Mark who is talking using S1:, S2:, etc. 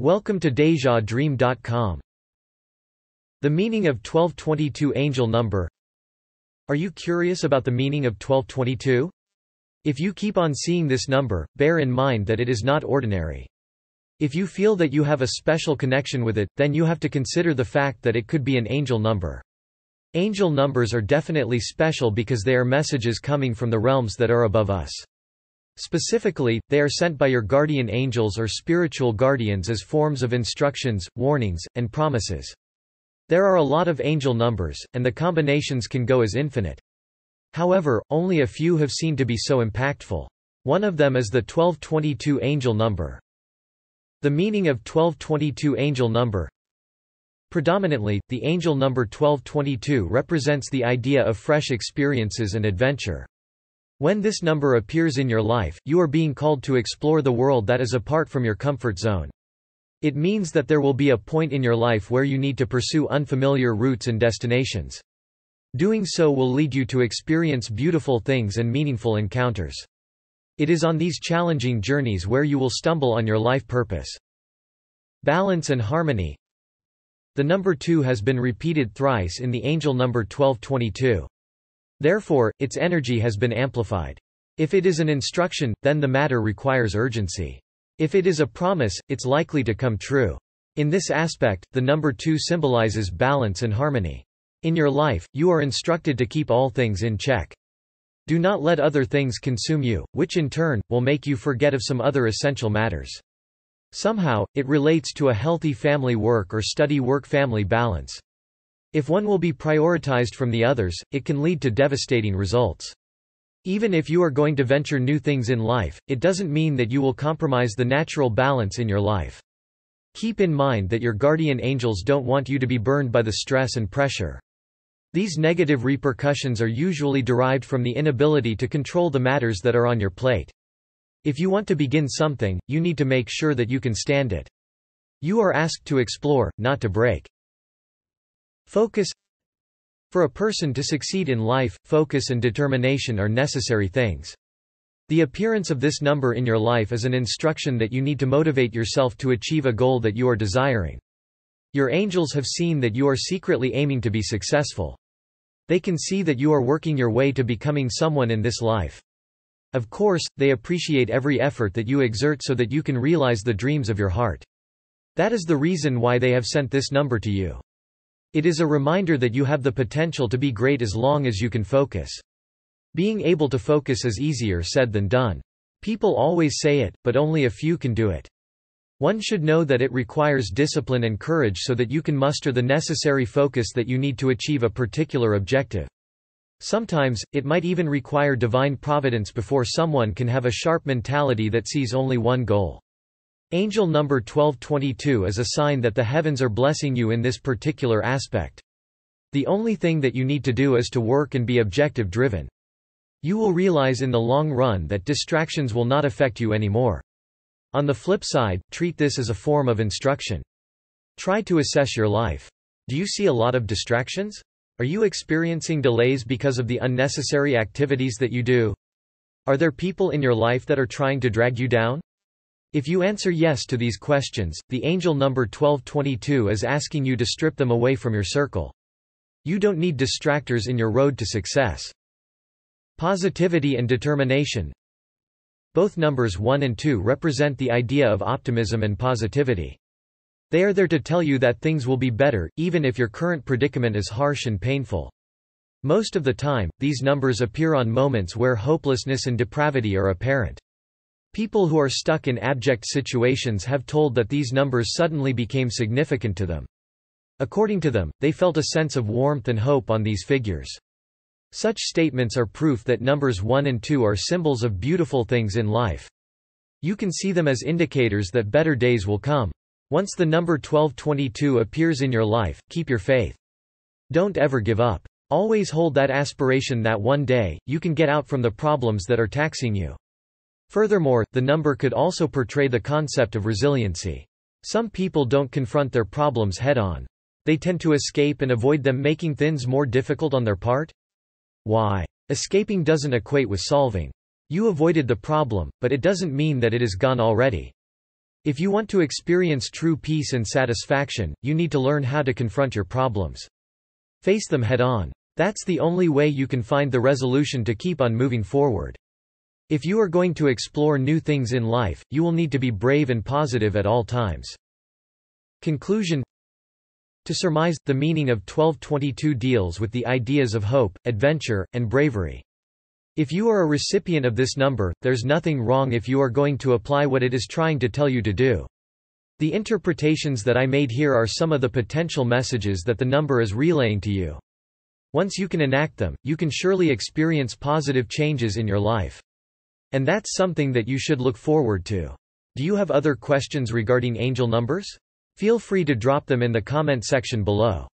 S1: Welcome to DejaDream.com. The meaning of 1222 angel number Are you curious about the meaning of 1222? If you keep on seeing this number, bear in mind that it is not ordinary. If you feel that you have a special connection with it, then you have to consider the fact that it could be an angel number. Angel numbers are definitely special because they are messages coming from the realms that are above us. Specifically, they are sent by your guardian angels or spiritual guardians as forms of instructions, warnings, and promises. There are a lot of angel numbers, and the combinations can go as infinite. However, only a few have seen to be so impactful. One of them is the 1222 angel number. The meaning of 1222 angel number Predominantly, the angel number 1222 represents the idea of fresh experiences and adventure. When this number appears in your life, you are being called to explore the world that is apart from your comfort zone. It means that there will be a point in your life where you need to pursue unfamiliar routes and destinations. Doing so will lead you to experience beautiful things and meaningful encounters. It is on these challenging journeys where you will stumble on your life purpose. Balance and harmony The number 2 has been repeated thrice in the angel number 1222. Therefore, its energy has been amplified. If it is an instruction, then the matter requires urgency. If it is a promise, it's likely to come true. In this aspect, the number 2 symbolizes balance and harmony. In your life, you are instructed to keep all things in check. Do not let other things consume you, which in turn, will make you forget of some other essential matters. Somehow, it relates to a healthy family work or study work-family balance. If one will be prioritized from the others, it can lead to devastating results. Even if you are going to venture new things in life, it doesn't mean that you will compromise the natural balance in your life. Keep in mind that your guardian angels don't want you to be burned by the stress and pressure. These negative repercussions are usually derived from the inability to control the matters that are on your plate. If you want to begin something, you need to make sure that you can stand it. You are asked to explore, not to break. Focus For a person to succeed in life, focus and determination are necessary things. The appearance of this number in your life is an instruction that you need to motivate yourself to achieve a goal that you are desiring. Your angels have seen that you are secretly aiming to be successful. They can see that you are working your way to becoming someone in this life. Of course, they appreciate every effort that you exert so that you can realize the dreams of your heart. That is the reason why they have sent this number to you. It is a reminder that you have the potential to be great as long as you can focus. Being able to focus is easier said than done. People always say it, but only a few can do it. One should know that it requires discipline and courage so that you can muster the necessary focus that you need to achieve a particular objective. Sometimes, it might even require divine providence before someone can have a sharp mentality that sees only one goal. Angel number 1222 is a sign that the heavens are blessing you in this particular aspect. The only thing that you need to do is to work and be objective driven. You will realize in the long run that distractions will not affect you anymore. On the flip side, treat this as a form of instruction. Try to assess your life. Do you see a lot of distractions? Are you experiencing delays because of the unnecessary activities that you do? Are there people in your life that are trying to drag you down? If you answer yes to these questions, the angel number 1222 is asking you to strip them away from your circle. You don't need distractors in your road to success. Positivity and determination Both numbers 1 and 2 represent the idea of optimism and positivity. They are there to tell you that things will be better, even if your current predicament is harsh and painful. Most of the time, these numbers appear on moments where hopelessness and depravity are apparent. People who are stuck in abject situations have told that these numbers suddenly became significant to them. According to them, they felt a sense of warmth and hope on these figures. Such statements are proof that numbers 1 and 2 are symbols of beautiful things in life. You can see them as indicators that better days will come. Once the number 1222 appears in your life, keep your faith. Don't ever give up. Always hold that aspiration that one day, you can get out from the problems that are taxing you. Furthermore, the number could also portray the concept of resiliency. Some people don't confront their problems head-on. They tend to escape and avoid them making things more difficult on their part? Why? Escaping doesn't equate with solving. You avoided the problem, but it doesn't mean that it is gone already. If you want to experience true peace and satisfaction, you need to learn how to confront your problems. Face them head on. That's the only way you can find the resolution to keep on moving forward. If you are going to explore new things in life, you will need to be brave and positive at all times. Conclusion To surmise, the meaning of 1222 deals with the ideas of hope, adventure, and bravery. If you are a recipient of this number, there's nothing wrong if you are going to apply what it is trying to tell you to do. The interpretations that I made here are some of the potential messages that the number is relaying to you. Once you can enact them, you can surely experience positive changes in your life. And that's something that you should look forward to. Do you have other questions regarding angel numbers? Feel free to drop them in the comment section below.